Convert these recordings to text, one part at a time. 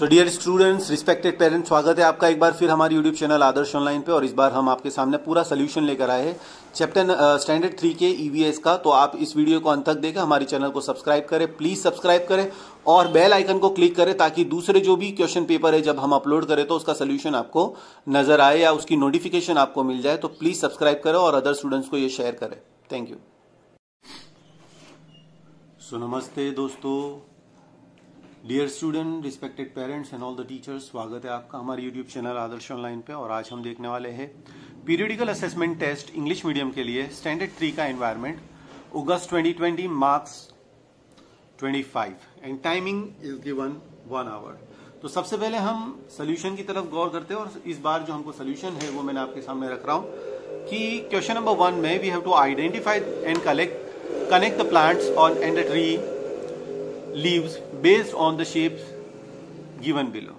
So dear students respected parents स्वागत है आपका एक बार फिर हमारे यूट्यूब चैनल आदर्श ऑनलाइन पे और इस बार हम आपके सामने पूरा सोल्यूशन लेकर आए हैं। चैप्टर स्टैंडर्ड थ्री के ईवीएस का तो आप इस वीडियो को अंत तक देखें, हमारे चैनल को सब्सक्राइब करें प्लीज़ सब्सक्राइब करें और बेल आइकन को क्लिक करें ताकि दूसरे जो भी क्वेश्चन पेपर है जब हम अपलोड करें तो उसका सोल्यूशन आपको नज़र आए या उसकी नोटिफिकेशन आपको मिल जाए तो प्लीज़ सब्सक्राइब करें और अदर स्टूडेंट्स को ये शेयर करें। थैंक यू सो नमस्ते दोस्तों। Dear student respected parents and all the teachers स्वागत है आपका हमारे यूट्यूब चैनल आदर्श ऑनलाइन पे और आज हम देखने वाले हैं periodical assessment test English medium के लिए स्टैंडर्ड थ्री का environment August 2020 marks 25 and timing is given one hour तो सबसे पहले हम सोल्यूशन की तरफ़ गौर करते हैं और इस बार जो हमको सोल्यूशन है वो मैंने आपके सामने रख रहा हूँ कि क्वेश्चन नंबर वन में we have to identify and collect connect the plants on and tree leaves based on the shapes given below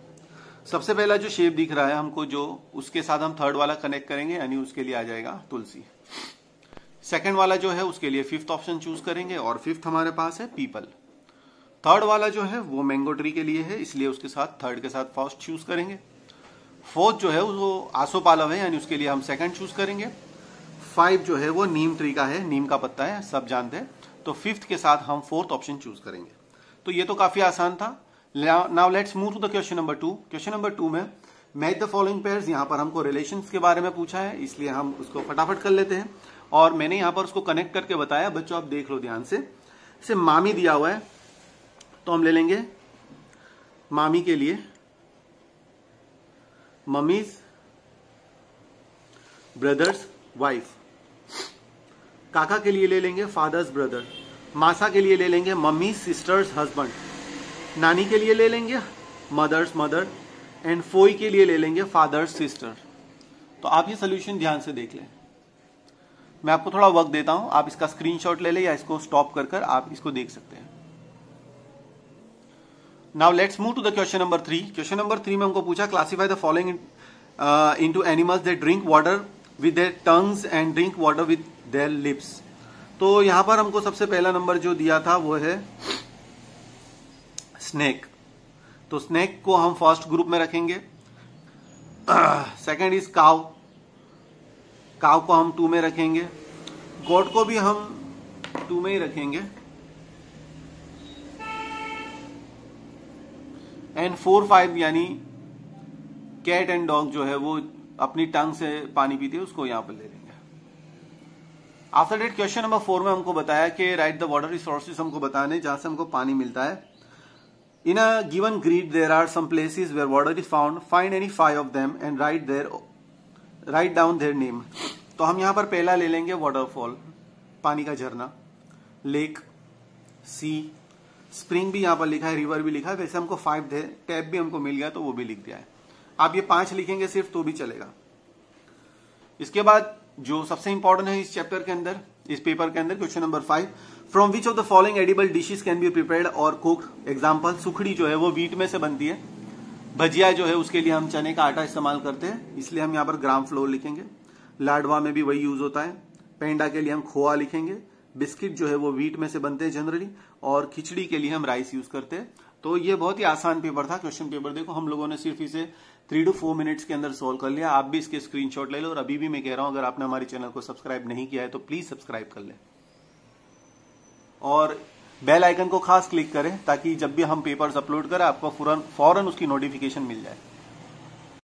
सबसे पहला जो शेप दिख रहा है हमको जो उसके साथ हम थर्ड वाला कनेक्ट करेंगे, यानी उसके लिए आ जाएगा तुलसी। सेकंड वाला जो है, उसके लिए फिफ्थ ऑप्शन चूज़ करेंगे और फिफ्थ हमारे पास है पीपल थर्ड वाला जो है, वो मैंगो ट्री के लिए है, इसलिए उसके साथ थर्ड के साथ फ़र्स्ट चूज़ करेंगे। फोर्थ जो है, वो आसो पालव है, यानी उसके लिए हम सेकंड चूज़ करेंगे। फाइव जो है, वो नीम ट्री का है, नीम का पत्ता है, सब जानते हैं। तो फिफ्थ के साथ हम फोर्थ ऑप्शन चूज़ करेंगे। तो ये तो काफ़ी आसान था। Now let's move to the question number two question number two में मैच द फॉलोइंग पेयर्स यहाँ पर हमको रिलेशंस के बारे में पूछा है, इसलिए हम उसको फटाफट कर लेते हैं। और मैंने यहाँ पर उसको कनेक्ट करके बताया, बच्चों आप देख लो ध्यान से। इसे मामी दिया हुआ है तो हम ले लेंगे। मामी के लिए। Mummies, brothers, wife. काका के लिए ले लेंगे, फादर्स, ब्रदर। मासा के लिए ले लेंगे मम्मी सिस्टर्स हस्बैंड नानी के लिए ले लेंगे मदर्स मदर एंड फोई के लिए ले लेंगे फादर्स सिस्टर तो आप ये सोल्यूशन ध्यान से देख लें। मैं आपको थोड़ा वक्त देता हूँ। आप इसका स्क्रीनशॉट ले लें या इसको स्टॉप कर कर आप इसको देख सकते हैं। Now let's move to the question number three question number three में हमको पूछा classify the following into animals they drink water with their tongues and drink water with their lips तो यहाँ पर हमको सबसे पहला नंबर जो दिया था वो है स्नेक तो स्नेक को हम फ़र्स्ट ग्रुप में रखेंगे। सेकंड इज़ काव काव को हम टू में रखेंगे। गोट को भी हम टू में ही रखेंगे। एंड फोर फाइव यानी कैट एंड डॉग जो है वो अपनी टंग से पानी पीती है, उसको यहाँ पर ले लेंगे। After that question number four में हमको बताया कि राइट द वाटर रिसोर्सेज हमको बताने, जहाँ से हमको पानी मिलता है। In a given grid there are some places where water is found find any five of them and write their write down their name तो हम यहाँ पर पहला ले लेंगे वाटरफॉल पानी का झरना। लेक सी स्प्रिंग भी यहाँ पर लिखा है रिवर भी लिखा है। वैसे हमको फाइव टैप भी हमको मिल गया तो वो भी लिख दिया है। आप ये पाँच लिखेंगे सिर्फ़ तो भी चलेगा। इसके बाद जो सबसे इंपॉर्टेंट है इस चैप्टर के अंदर, इस पेपर के अंदर question number five from which of the following edible dishes can be prepared और कुक एग्ज़ाम्पल सुखड़ी जो है, वो वीट में से बनती है। भजिया जो है, उसके लिए हम चने का आटा इस्तेमाल करते हैं। इसलिए हम यहाँ पर ग्राम फ्लोर लिखेंगे। लाडवा में भी वही यूज़ होता है। पेंडा के लिए हम खोआ लिखेंगे। बिस्किट जो है, वो वीट में से बनते हैं जनरली और खिचड़ी के लिए हम राइस यूज़ करते हैं। तो ये बहुत ही आसान पेपर था। क्वेश्चन पेपर देखो, हम लोगों ने सिर्फ़ इसे थ्री टू फोर मिनट्स के अंदर सोल्व कर लिया। आप भी इसके स्क्रीनशॉट ले लो और अभी भी मैं कह रहा हूँ, अगर आपने हमारे चैनल को सब्सक्राइब नहीं किया है तो प्लीज़ सब्सक्राइब कर ले। और बेल आइकन को खास क्लिक करें, ताकि जब भी हम पेपर्स अपलोड करें, आपको फ़ौरन फ़ौरन उसकी नोटिफिकेशन मिल जाए।